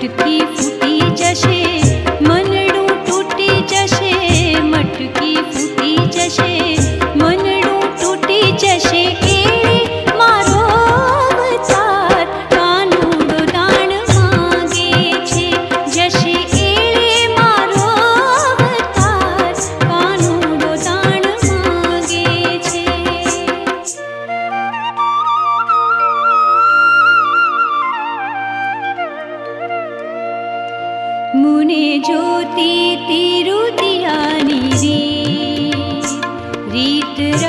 to keep राग